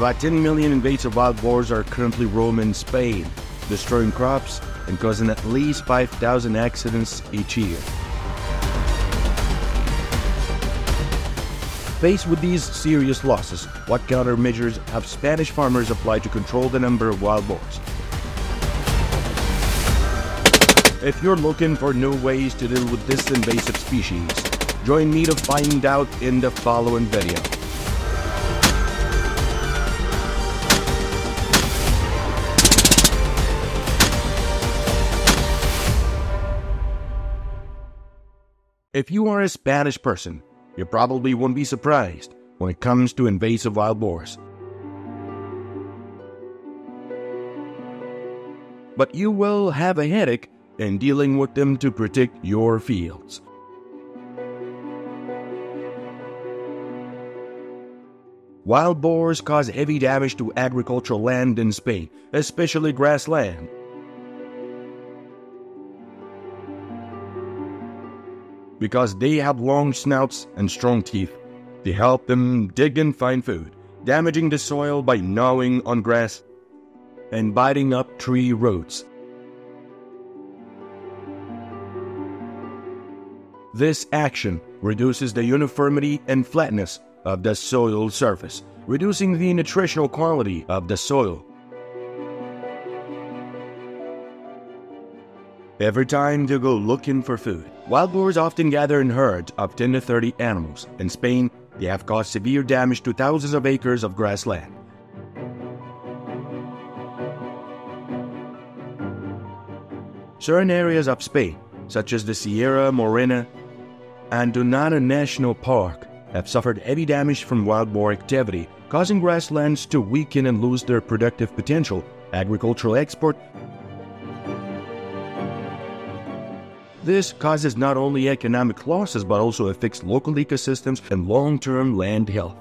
About 10 million invasive wild boars are currently roaming Spain, destroying crops and causing at least 5,000 accidents each year. Faced with these serious losses, what countermeasures have Spanish farmers applied to control the number of wild boars? If you're looking for new ways to deal with this invasive species, join me to find out in the following video. If you are a Spanish person, you probably won't be surprised when it comes to invasive wild boars. But you will have a headache in dealing with them to protect your fields. Wild boars cause heavy damage to agricultural land in Spain, especially grassland. Because they have long snouts and strong teeth, they help them dig and find food, damaging the soil by gnawing on grass and biting up tree roots. This action reduces the uniformity and flatness of the soil surface, reducing the nutritional quality of the soil. Every time they go looking for food, wild boars often gather in herds of 10 to 30 animals. In Spain, they have caused severe damage to thousands of acres of grassland. Certain areas of Spain, such as the Sierra Morena and Donana National Park, have suffered heavy damage from wild boar activity, causing grasslands to weaken and lose their productive potential, agricultural export, This causes not only economic losses but also affects local ecosystems and long term land health.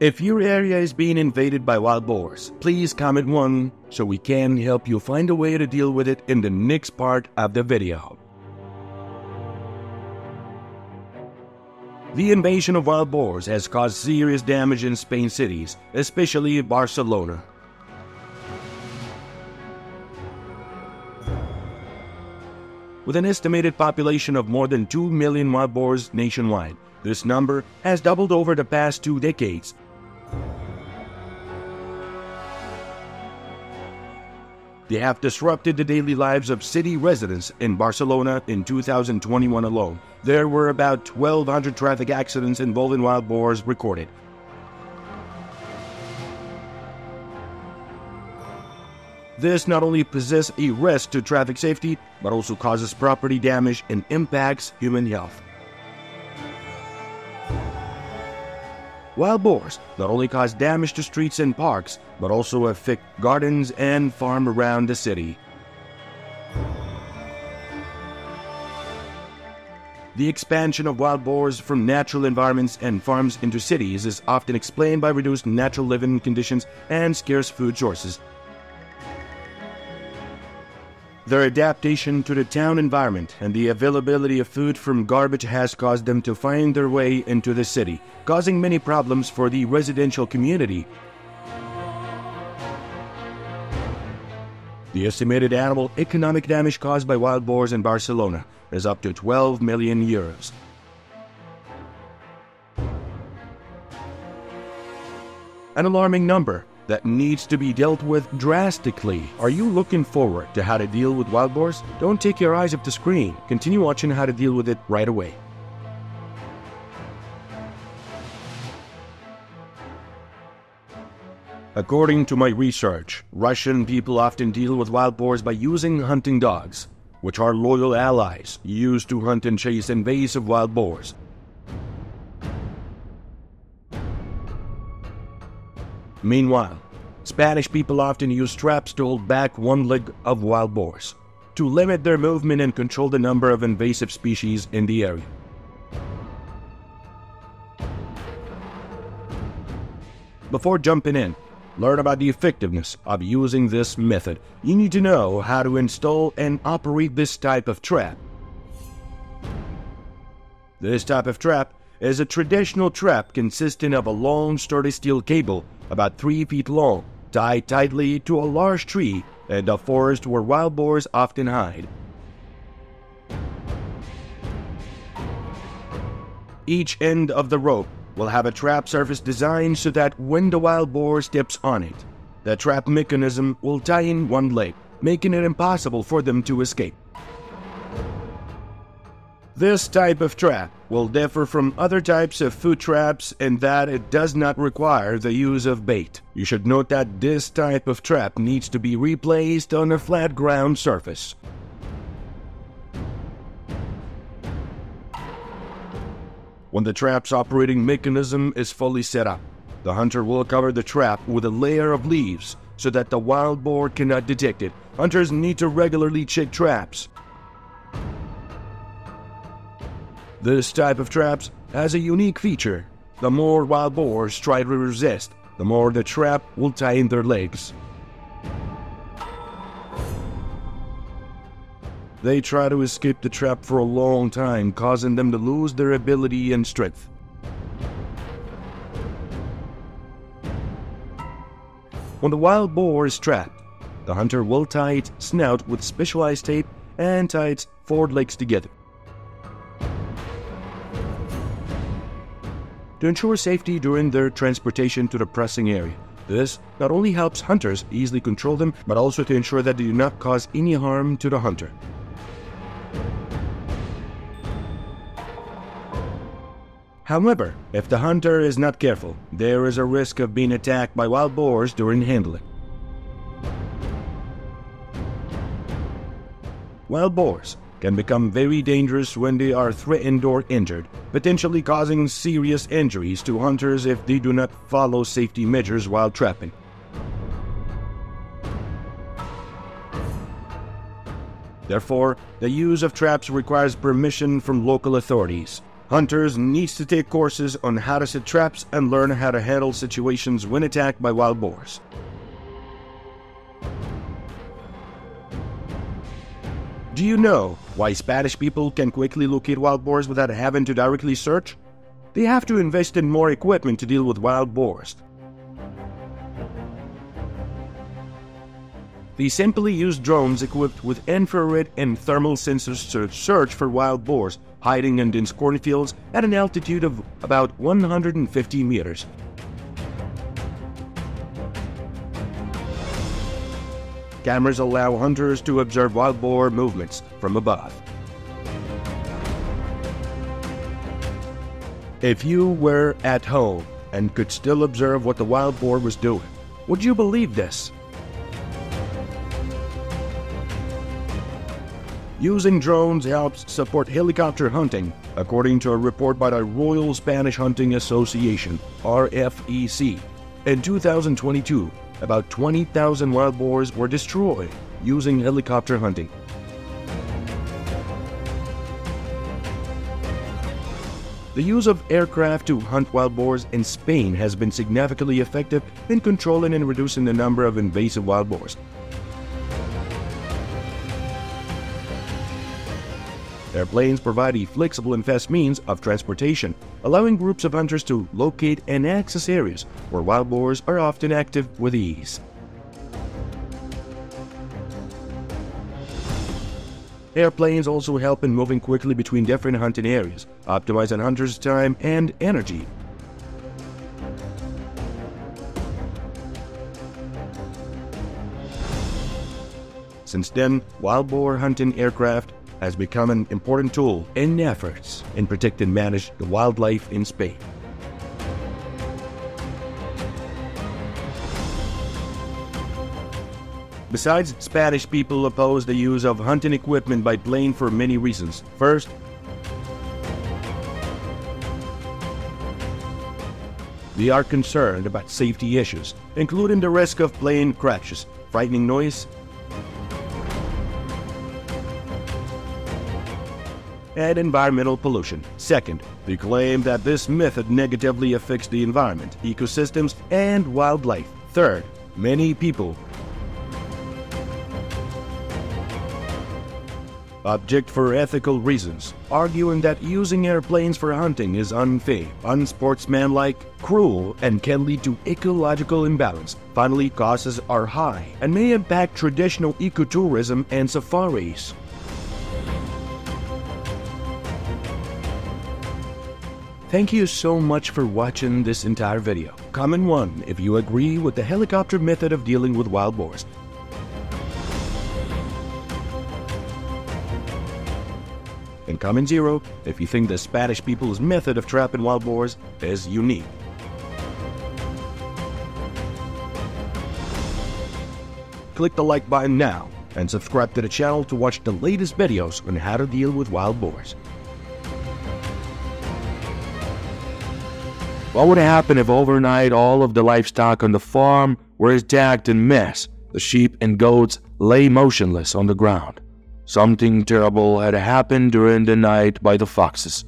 If your area is being invaded by wild boars, please comment 1 so we can help you find a way to deal with it in the next part of the video. The invasion of wild boars has caused serious damage in Spain cities, especially Barcelona. With an estimated population of more than 2 million wild boars nationwide, this number has doubled over the past two decades. They have disrupted the daily lives of city residents in Barcelona in 2021 alone. There were about 1,200 traffic accidents involving wild boars recorded, This not only poses a risk to traffic safety, but also causes property damage and impacts human health. Wild boars not only cause damage to streets and parks, but also affect gardens and farm around the city. The expansion of wild boars from natural environments and farms into cities is often explained by reduced natural living conditions and scarce food sources, their adaptation to the town environment and the availability of food from garbage has caused them to find their way into the city, causing many problems for the residential community. The estimated annual economic damage caused by wild boars in Barcelona is up to 12 million euros. An alarming number, that needs to be dealt with drastically. Are you looking forward to how to deal with wild boars? Don't take your eyes off the screen. Continue watching how to deal with it right away. According to my research, Russian people often deal with wild boars by using hunting dogs, which are loyal allies used to hunt and chase invasive wild boars. Meanwhile, Spanish people often use traps to hold back one leg of wild boars, to limit their movement and control the number of invasive species in the area. Before jumping in, learn about the effectiveness of using this method. You need to know how to install and operate this type of trap. This type of trap is a traditional trap consisting of a long, sturdy steel cable about 3 feet long, tied tightly to a large tree in a forest where wild boars often hide. Each end of the rope will have a trap surface designed so that when the wild boar steps on it, the trap mechanism will tie in one leg, making it impossible for them to escape. This type of trap will differ from other types of food traps in that it does not require the use of bait. You should note that this type of trap needs to be replaced on a flat ground surface. When the trap's operating mechanism is fully set up, the hunter will cover the trap with a layer of leaves so that the wild boar cannot detect it. Hunters need to regularly check traps. This type of traps has a unique feature. The more wild boars try to resist, the more the trap will tie in their legs. They try to escape the trap for a long time, causing them to lose their ability and strength. When the wild boar is trapped, the hunter will tie its snout with specialized tape and tie its forward legs together. To ensure safety during their transportation to the pressing area, this not only helps hunters easily control them, but also to ensure that they do not cause any harm to the hunter. However, if the hunter is not careful, there is a risk of being attacked by wild boars during handling. Wild boars can become very dangerous when they are threatened or injured, potentially causing serious injuries to hunters if they do not follow safety measures while trapping. Therefore, the use of traps requires permission from local authorities. Hunters needs to take courses on how to set traps and learn how to handle situations when attacked by wild boars. Do you know why Spanish people can quickly locate wild boars without having to directly search? They have to invest in more equipment to deal with wild boars. They simply use drones equipped with infrared and thermal sensors to search for wild boars hiding in dense cornfields at an altitude of about 150 meters. Cameras allow hunters to observe wild boar movements from above. If you were at home and could still observe what the wild boar was doing, would you believe this? Using drones helps support helicopter hunting, according to a report by the Royal Spanish Hunting Association, RFEC. In 2022, about 20,000 wild boars were destroyed using helicopter hunting. The use of aircraft to hunt wild boars in Spain has been significantly effective in controlling and reducing the number of invasive wild boars. Airplanes provide a flexible and fast means of transportation, allowing groups of hunters to locate and access areas where wild boars are often active with ease. Airplanes also help in moving quickly between different hunting areas, optimizing hunters' time and energy. Since then, wild boar hunting aircraft has become an important tool in efforts in protect and manage the wildlife in Spain. Besides, Spanish people oppose the use of hunting equipment by plane for many reasons. First, they are concerned about safety issues, including the risk of plane crashes, frightening noise, and environmental pollution. Second, they claim that this method negatively affects the environment, ecosystems, and wildlife. Third, many people object for ethical reasons, arguing that using airplanes for hunting is unfair, unsportsmanlike, cruel, and can lead to ecological imbalance. Finally, costs are high and may impact traditional ecotourism and safaris. Thank you so much for watching this entire video. Comment 1 if you agree with the helicopter method of dealing with wild boars. And comment 0 if you think the Spanish people's method of trapping wild boars is unique. Click the like button now and subscribe to the channel to watch the latest videos on how to deal with wild boars. What would happen if overnight all of the livestock on the farm were attacked in mess? The sheep and goats lay motionless on the ground. Something terrible had happened during the night by the foxes.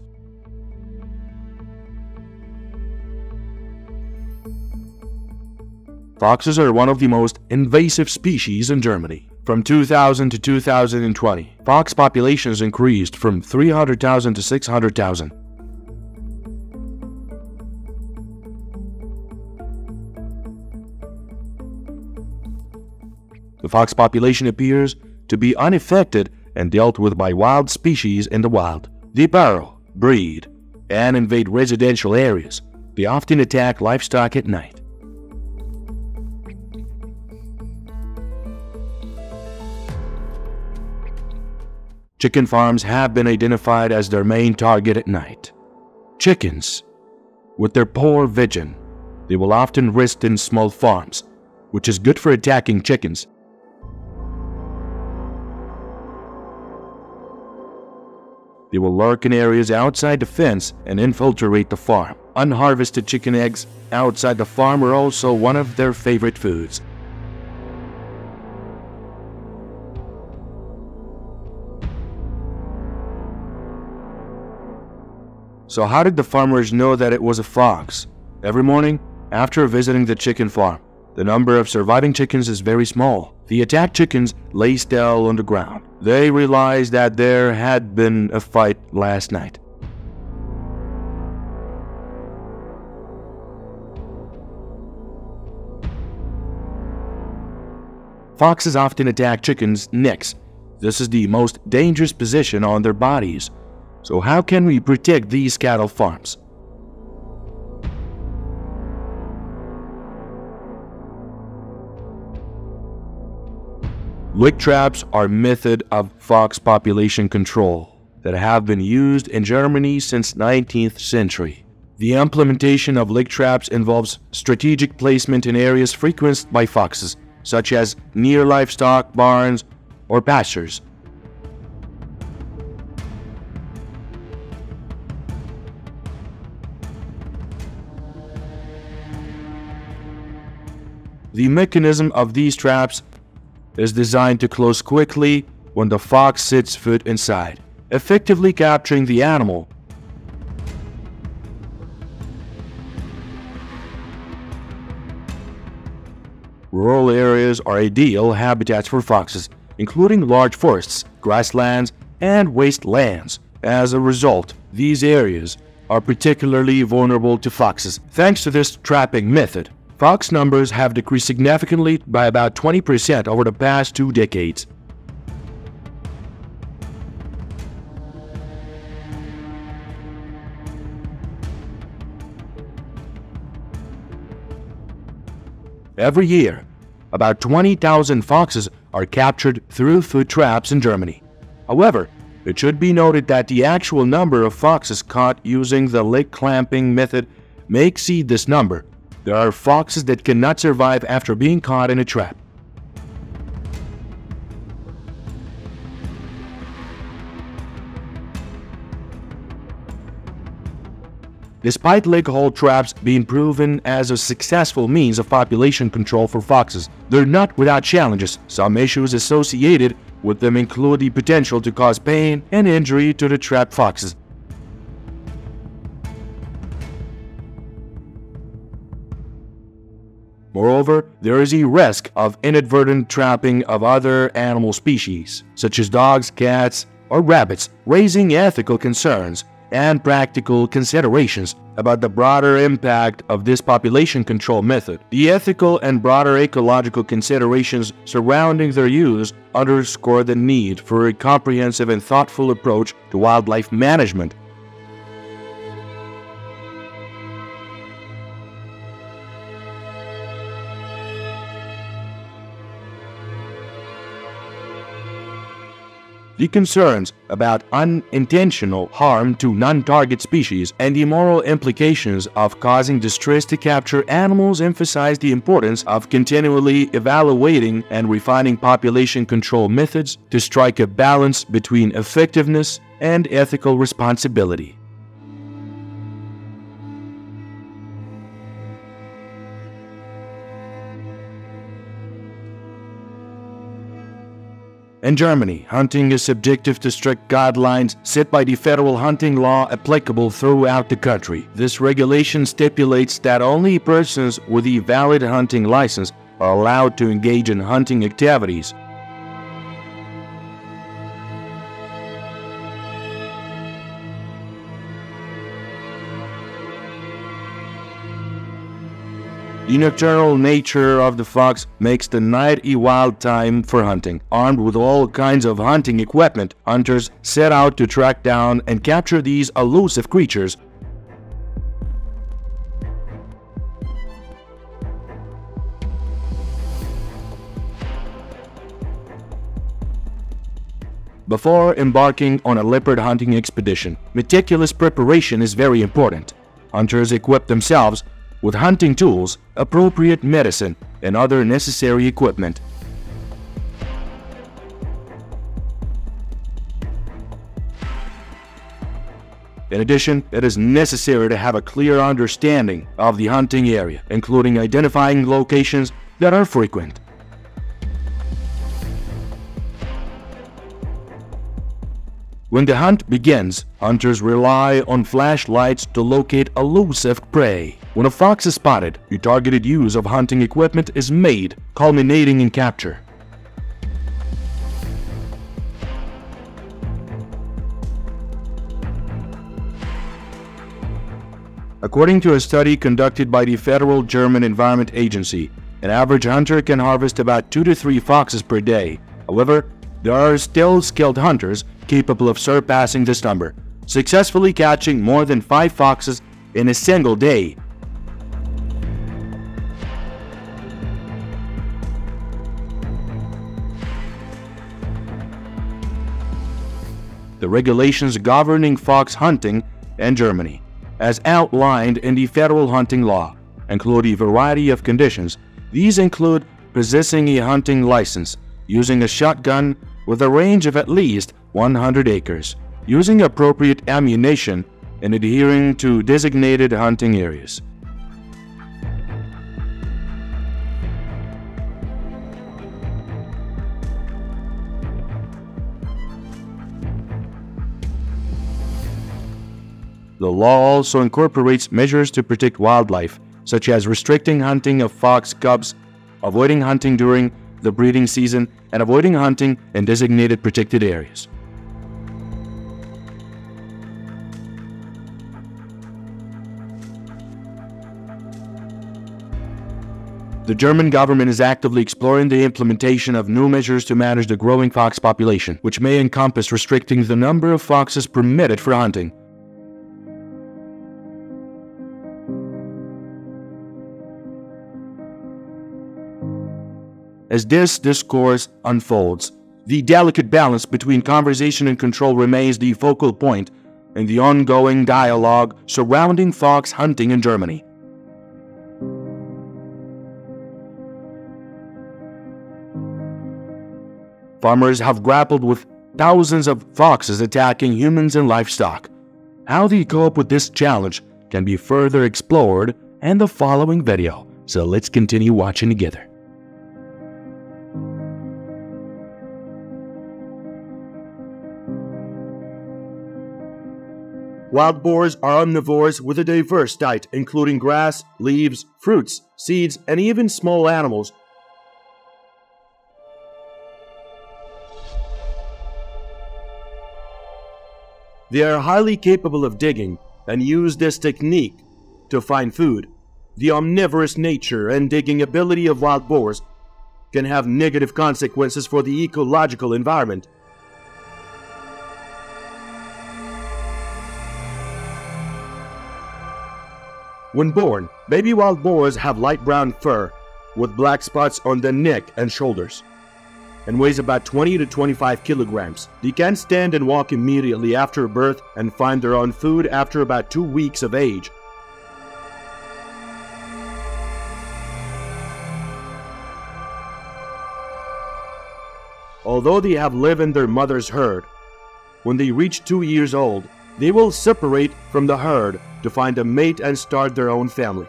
Foxes are one of the most invasive species in Germany. From 2000 to 2020, fox populations increased from 300,000 to 600,000. The fox population appears to be unaffected and dealt with by wild species in the wild. They burrow, breed, and invade residential areas. They often attack livestock at night. Chicken farms have been identified as their main target at night. Chickens, with their poor vision, they will often rest in small farms, which is good for attacking chickens They will lurk in areas outside the fence and infiltrate the farm. Unharvested chicken eggs outside the farm are also one of their favorite foods. So how did the farmers know that it was a fox? Every morning, after visiting the chicken farm, the number of surviving chickens is very small. The attacked chickens lay still on the ground. They realized that there had been a fight last night. Foxes often attack chickens' necks. This is the most dangerous position on their bodies. So how can we protect these cattle farms? Leg traps are method of fox population control that have been used in Germany since 19th century. The implementation of leg traps involves strategic placement in areas frequented by foxes, such as near livestock, barns, or pastures. The mechanism of these traps is designed to close quickly when the fox sits foot inside, effectively capturing the animal. Rural areas are ideal habitats for foxes, including large forests, grasslands, and wastelands. As a result, these areas are particularly vulnerable to foxes. Thanks to this trapping method, Fox numbers have decreased significantly by about 20% over the past two decades. Every year, about 20,000 foxes are captured through food traps in Germany. However, it should be noted that the actual number of foxes caught using the leg clamping method may exceed this number, there are foxes that cannot survive after being caught in a trap. Despite leghold traps being proven as a successful means of population control for foxes, they're not without challenges. Some issues associated with them include the potential to cause pain and injury to the trapped foxes. Moreover, there is a risk of inadvertent trapping of other animal species, such as dogs, cats, or rabbits, raising ethical concerns and practical considerations about the broader impact of this population control method. The ethical and broader ecological considerations surrounding their use underscore the need for a comprehensive and thoughtful approach to wildlife management The concerns about unintentional harm to non-target species and the moral implications of causing distress to capture animals emphasize the importance of continually evaluating and refining population control methods to strike a balance between effectiveness and ethical responsibility. In Germany, hunting is subjective to strict guidelines set by the federal hunting law applicable throughout the country. This regulation stipulates that only persons with a valid hunting license are allowed to engage in hunting activities The nocturnal nature of the fox makes the night a wild time for hunting. Armed with all kinds of hunting equipment, hunters set out to track down and capture these elusive creatures. Before embarking on a leopard hunting expedition, meticulous preparation is very important. Hunters equip themselves with hunting tools, appropriate medicine, and other necessary equipment. In addition, it is necessary to have a clear understanding of the hunting area, including identifying locations that are frequent. When the hunt begins, hunters rely on flashlights to locate elusive prey. When a fox is spotted, a targeted use of hunting equipment is made, culminating in capture. According to a study conducted by the Federal German Environment Agency, an average hunter can harvest about 2 to 3 foxes per day. However, there are still skilled hunters capable of surpassing this number, successfully catching more than 5 foxes in a single day the regulations governing fox hunting in Germany, as outlined in the federal hunting law, include a variety of conditions. These include possessing a hunting license, using a shotgun with a range of at least 100 acres, using appropriate ammunition, and adhering to designated hunting areas. The law also incorporates measures to protect wildlife, such as restricting hunting of fox cubs, avoiding hunting during the breeding season, and avoiding hunting in designated protected areas. The German government is actively exploring the implementation of new measures to manage the growing fox population, which may encompass restricting the number of foxes permitted for hunting, As this discourse unfolds, the delicate balance between conversation and control remains the focal point in the ongoing dialogue surrounding fox hunting in Germany. Farmers have grappled with thousands of foxes attacking humans and livestock. How they cope with this challenge can be further explored in the following video, so let's continue watching together. Wild boars are omnivores with a diverse diet, including grass, leaves, fruits, seeds, and even small animals. They are highly capable of digging and use this technique to find food. The omnivorous nature and digging ability of wild boars can have negative consequences for the ecological environment. When born, baby wild boars have light brown fur with black spots on the neck and shoulders and weighs about 20 to 25 kilograms. They can stand and walk immediately after birth and find their own food after about 2 weeks of age. Although they have lived in their mother's herd, when they reach 2 years old, they will separate from the herd to find a mate and start their own family.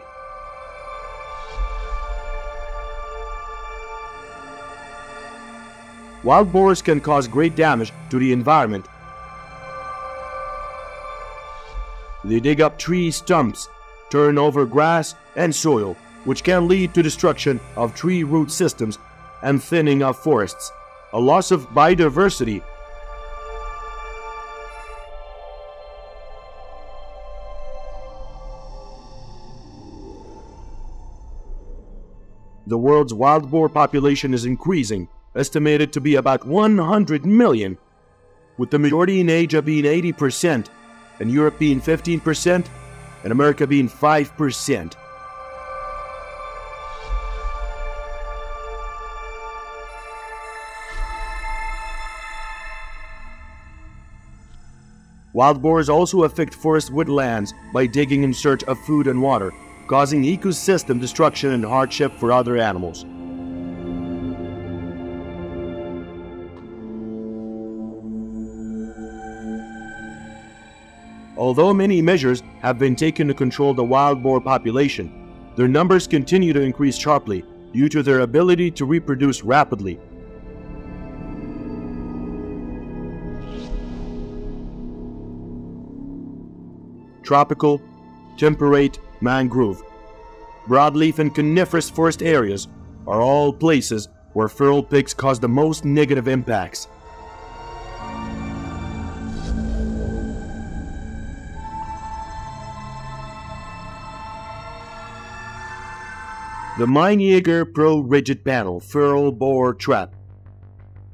Wild boars can cause great damage to the environment. They dig up tree stumps, turn over grass and soil, which can lead to destruction of tree root systems and thinning of forests, a loss of biodiversity the world's wild boar population is increasing, estimated to be about 100 million, with the majority in Asia being 80%, and Europe being 15%, and America being 5%. Wild boars also affect forest woodlands by digging in search of food and water, causing ecosystem destruction and hardship for other animals. Although many measures have been taken to control the wild boar population, their numbers continue to increase sharply due to their ability to reproduce rapidly. Tropical, temperate, mangrove, broadleaf and coniferous forest areas are all places where feral pigs cause the most negative impacts. The Meinjager Pro Rigid Panel Feral Boar Trap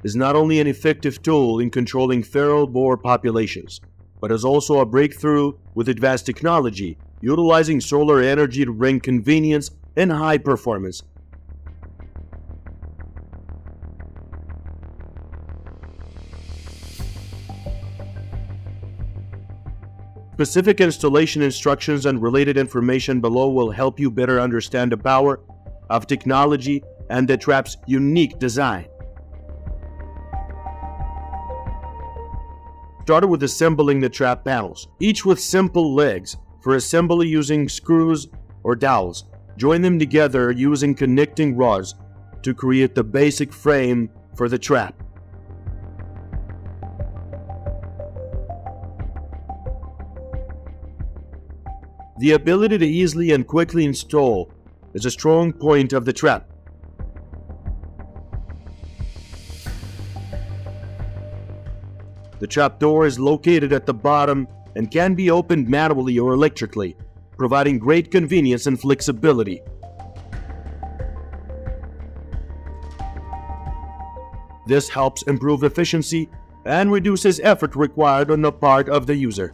is not only an effective tool in controlling feral boar populations, but is also a breakthrough with advanced technology utilizing solar energy to bring convenience and high performance. Specific installation instructions and related information below will help you better understand the power of technology and the trap's unique design. Started with assembling the trap panels, each with simple legs for assembly using screws or dowels. Join them together using connecting rods to create the basic frame for the trap. The ability to easily and quickly install is a strong point of the trap. The trap door is located at the bottom and can be opened manually or electrically, providing great convenience and flexibility. This helps improve efficiency and reduces effort required on the part of the user.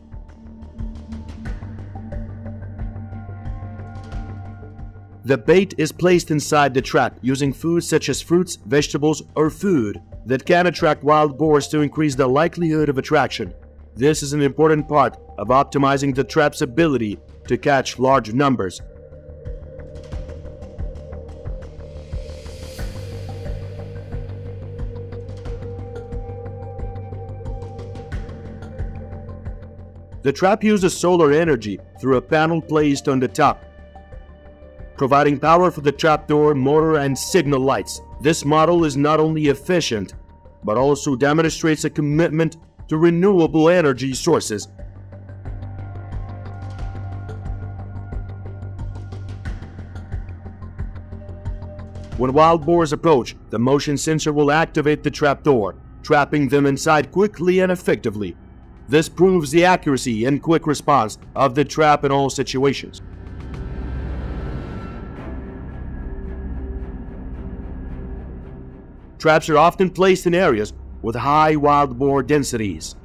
The bait is placed inside the trap using foods such as fruits, vegetables, or food that can attract wild boars to increase the likelihood of attraction. This is an important part of optimizing the trap's ability to catch large numbers. The trap uses solar energy through a panel placed on the top, providing power for the trapdoor, motor, and signal lights. This model is not only efficient, but also demonstrates a commitment to renewable energy sources. When wild boars approach, the motion sensor will activate the trapdoor, trapping them inside quickly and effectively. This proves the accuracy and quick response of the trap in all situations. Traps are often placed in areas with high wild boar densities,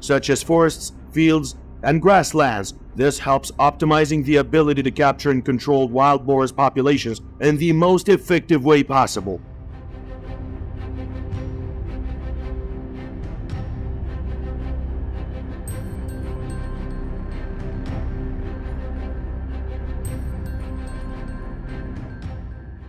such as forests, fields, and grasslands. This helps optimizing the ability to capture and control wild boars populations in the most effective way possible.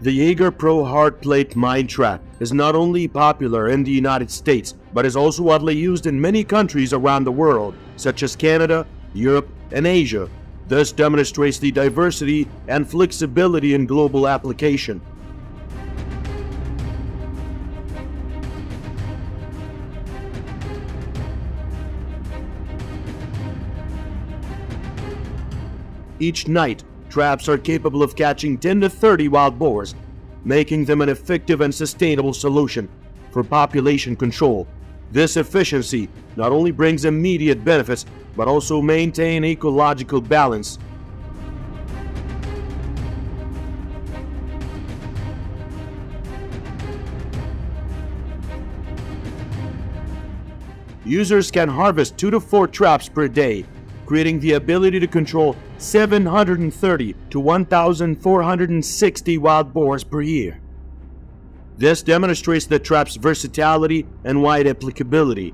The Jager Pro Hard Plate Mine Trap is not only popular in the United States, but is also widely used in many countries around the world, such as Canada, Europe, and Asia. This demonstrates the diversity and flexibility in global application. Each night, traps are capable of catching 10 to 30 wild boars, making them an effective and sustainable solution for population control. This efficiency not only brings immediate benefits, but also maintain ecological balance. Users can harvest 2 to 4 traps per day, creating the ability to control 730 to 1,460 wild boars per year. This demonstrates the trap's versatility and wide applicability.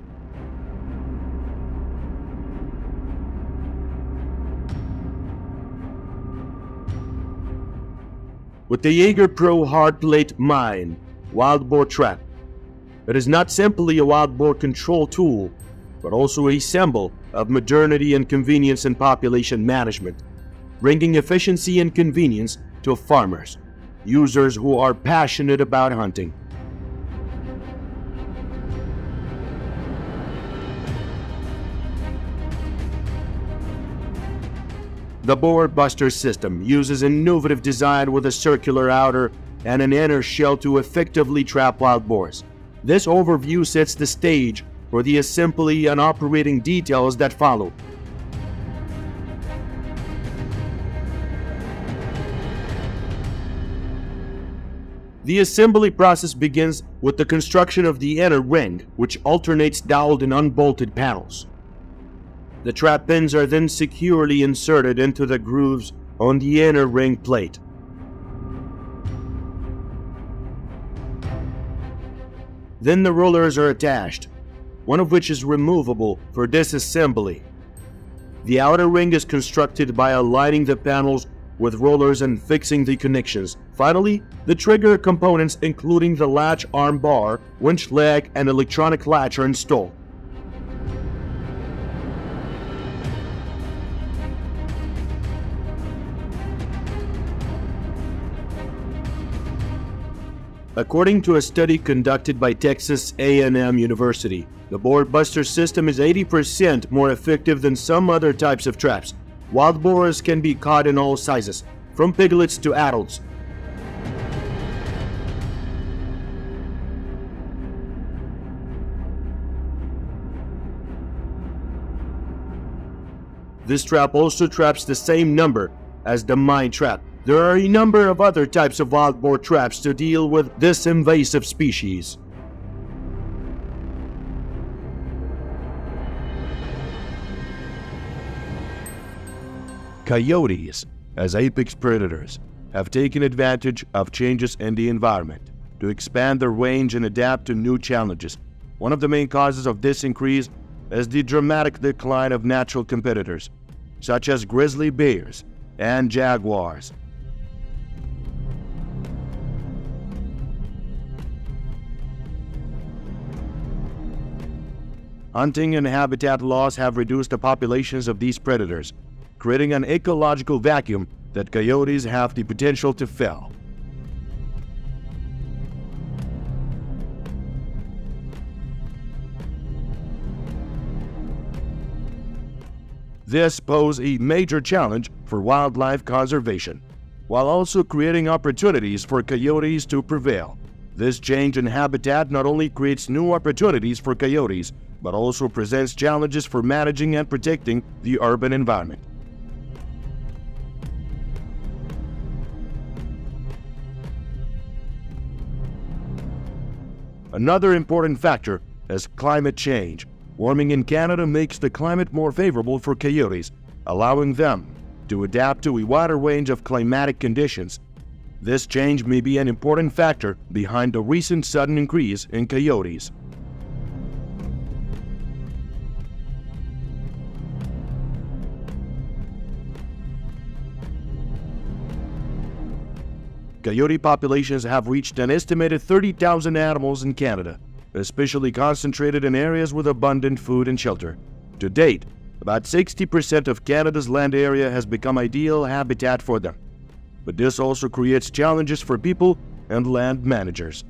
With the Jager Pro Hard Plate Mine Wild Boar Trap, it is not simply a wild boar control tool, but also a symbol of modernity and convenience in population management, bringing efficiency and convenience to farmers, users who are passionate about hunting. The Boar Buster system uses innovative design with a circular outer and an inner shell to effectively trap wild boars. This overview sets the stage for the assembly and operating details that follow. The assembly process begins with the construction of the inner ring, which alternates doweled and unbolted panels. The trap pins are then securely inserted into the grooves on the inner ring plate. Then the rollers are attached, one of which is removable for disassembly. The outer ring is constructed by aligning the panels with rollers and fixing the connections. Finally, the trigger components including the latch arm bar, winch leg, and electronic latch are installed. According to a study conducted by Texas A&M University, the boar buster system is 80% more effective than some other types of traps. Wild boars can be caught in all sizes, from piglets to adults. This trap also traps the same number as the mine trap. There are a number of other types of wild boar traps to deal with this invasive species. Coyotes, as apex predators, have taken advantage of changes in the environment to expand their range and adapt to new challenges. One of the main causes of this increase is the dramatic decline of natural competitors, such as grizzly bears and jaguars. Hunting and habitat loss have reduced the populations of these predators, creating an ecological vacuum that coyotes have the potential to fill. This poses a major challenge for wildlife conservation, while also creating opportunities for coyotes to prevail. This change in habitat not only creates new opportunities for coyotes, but also presents challenges for managing and protecting the urban environment. Another important factor is climate change. Warming in Canada makes the climate more favorable for coyotes, allowing them to adapt to a wider range of climatic conditions. This change may be an important factor behind the recent sudden increase in coyotes. Coyote populations have reached an estimated 30,000 animals in Canada, especially concentrated in areas with abundant food and shelter. To date, about 60% of Canada's land area has become ideal habitat for them. But this also creates challenges for people and land managers.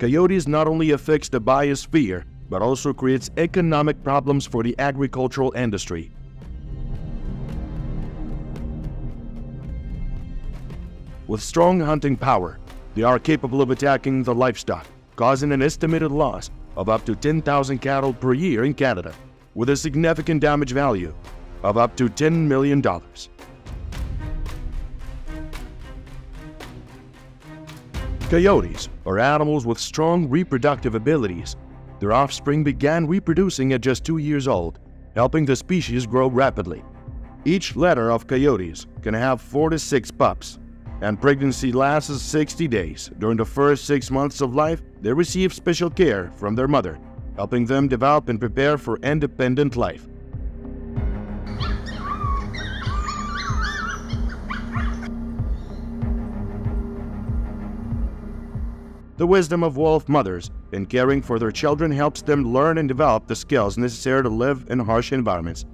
Coyotes not only affects the biosphere, but also creates economic problems for the agricultural industry. With strong hunting power, they are capable of attacking the livestock, causing an estimated loss of up to 10,000 cattle per year in Canada, with a significant damage value of up to $10 million. Coyotes are animals with strong reproductive abilities their offspring began reproducing at just two years old, helping the species grow rapidly. Each litter of coyotes can have four to six pups, and pregnancy lasts 60 days. During the first six months of life, they receive special care from their mother, helping them develop and prepare for independent life. The wisdom of wolf mothers in caring for their children helps them learn and develop the skills necessary to live in harsh environments.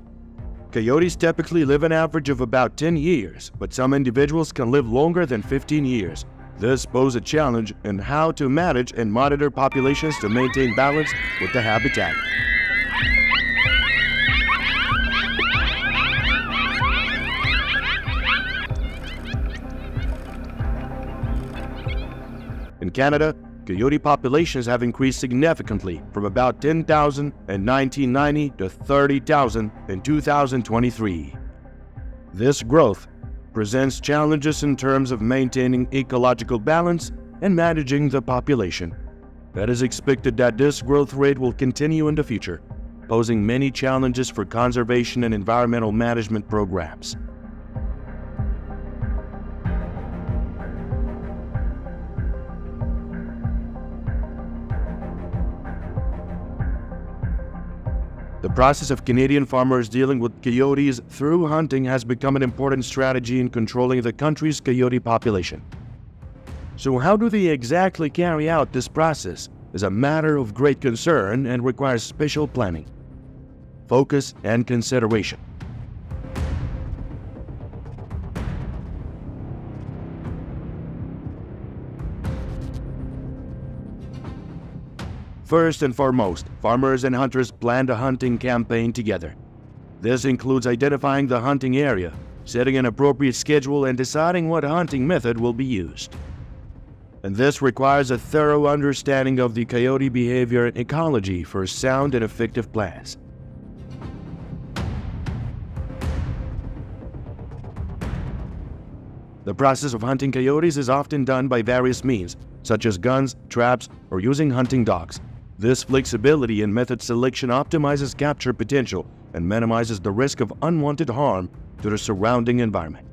Coyotes typically live an average of about 10 years, but some individuals can live longer than 15 years. This poses a challenge in how to manage and monitor populations to maintain balance with the habitat. Canada, coyote populations have increased significantly from about 10,000 in 1990 to 30,000 in 2023. This growth presents challenges in terms of maintaining ecological balance and managing the population. It is expected that this growth rate will continue in the future, posing many challenges for conservation and environmental management programs. The process of Canadian farmers dealing with coyotes through hunting has become an important strategy in controlling the country's coyote population. So, how do they exactly carry out this process is a matter of great concern and requires special planning, focus, and consideration. First and foremost, farmers and hunters plan a hunting campaign together. This includes identifying the hunting area, setting an appropriate schedule, and deciding what hunting method will be used. And this requires a thorough understanding of the coyote behavior and ecology for sound and effective plans. The process of hunting coyotes is often done by various means, such as guns, traps, or using hunting dogs. This flexibility in method selection optimizes capture potential and minimizes the risk of unwanted harm to the surrounding environment.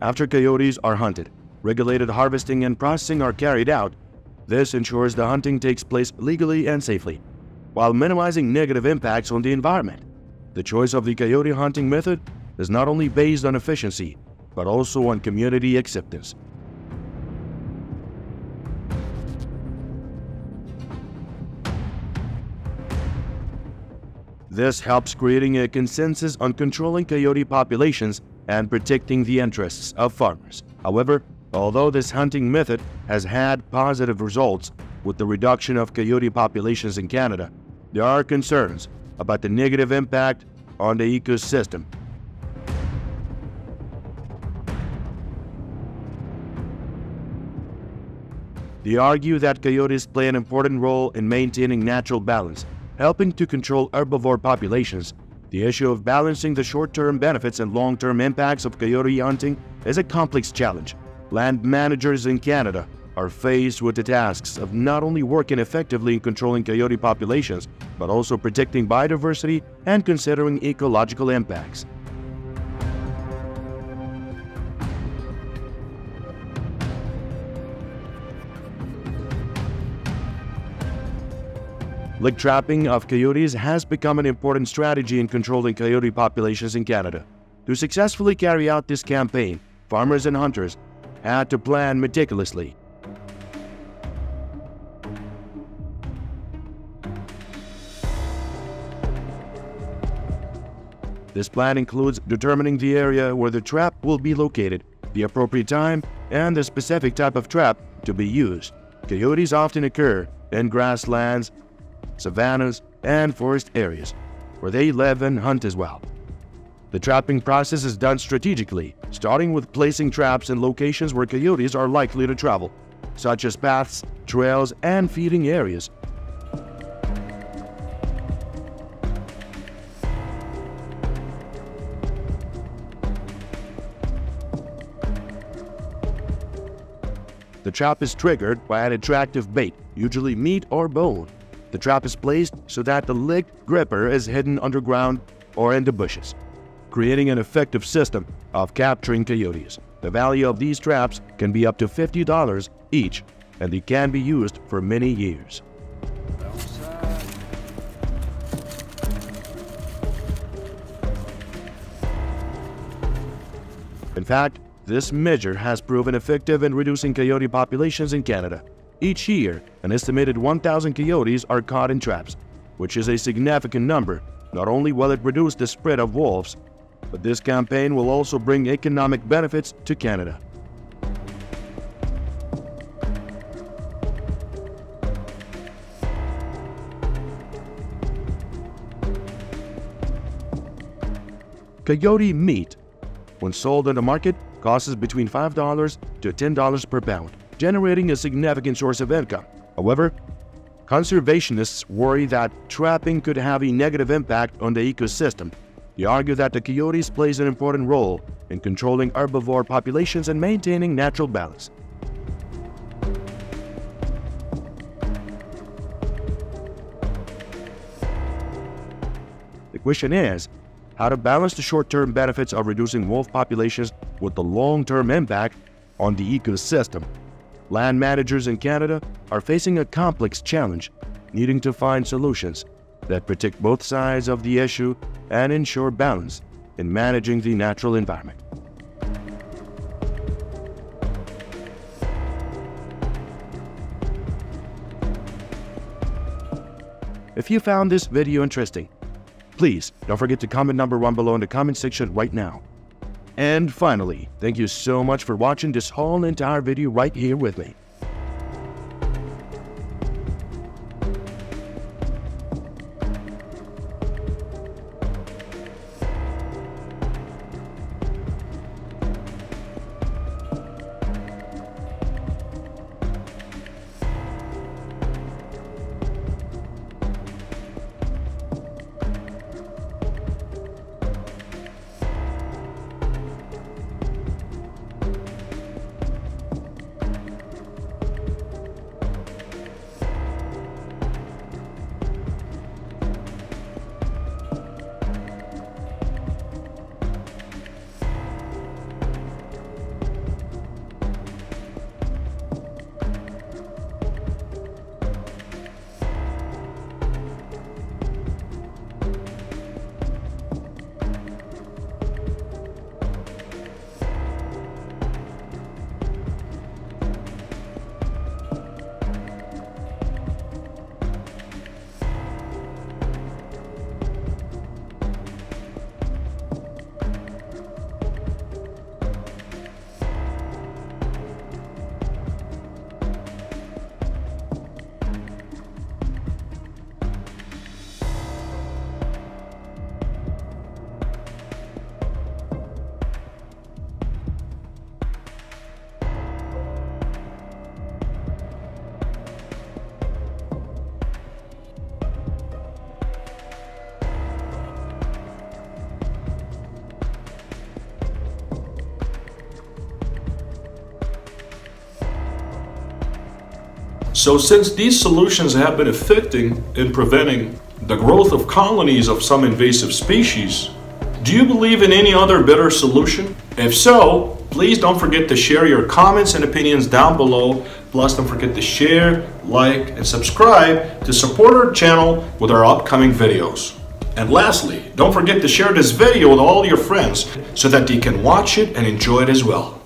After coyotes are hunted, regulated harvesting and processing are carried out. This ensures the hunting takes place legally and safely, while minimizing negative impacts on the environment. The choice of the coyote hunting method is not only based on efficiency, but also on community acceptance. This helps creating a consensus on controlling coyote populations and protecting the interests of farmers. However, Although this hunting method has had positive results with the reduction of coyote populations in Canada, there are concerns about the negative impact on the ecosystem. They argue that coyotes play an important role in maintaining natural balance, helping to control herbivore populations. The issue of balancing the short-term benefits and long-term impacts of coyote hunting is a complex challenge. Land managers in Canada are faced with the tasks of not only working effectively in controlling coyote populations, but also protecting biodiversity and considering ecological impacts. Leg trapping of coyotes has become an important strategy in controlling coyote populations in Canada. To successfully carry out this campaign, farmers and hunters had to plan meticulously. This plan includes determining the area where the trap will be located, the appropriate time, and the specific type of trap to be used. Coyotes often occur in grasslands, savannas, and forest areas, where they live and hunt as well. The trapping process is done strategically, starting with placing traps in locations where coyotes are likely to travel, such as paths, trails, and feeding areas. The trap is triggered by an attractive bait, usually meat or bone. The trap is placed so that the leg gripper is hidden underground or in the bushes, creating an effective system of capturing coyotes. The value of these traps can be up to $50 each, and they can be used for many years. In fact, this measure has proven effective in reducing coyote populations in Canada. Each year, an estimated 1,000 coyotes are caught in traps, which is a significant number. Not only will it reduce the spread of wolves, but this campaign will also bring economic benefits to Canada. Coyote meat, when sold in the market, costs between $5 to $10 per pound, generating a significant source of income. However, conservationists worry that trapping could have a negative impact on the ecosystem. They argue that the coyotes plays an important role in controlling herbivore populations and maintaining natural balance. The question is, how to balance the short-term benefits of reducing wolf populations with the long-term impact on the ecosystem. Land managers in Canada are facing a complex challenge, needing to find solutions that protect both sides of the issue and ensure balance in managing the natural environment. If you found this video interesting, Please don't forget to comment number one below in the comment section right now. And finally, thank you so much for watching this whole entire video right here with me. So since these solutions have been effective in preventing the growth of colonies of some invasive species, do you believe in any other better solution? If so, please don't forget to share your comments and opinions down below. Plus, don't forget to share, like, and subscribe to support our channel with our upcoming videos. And lastly, don't forget to share this video with all your friends so that they can watch it and enjoy it as well.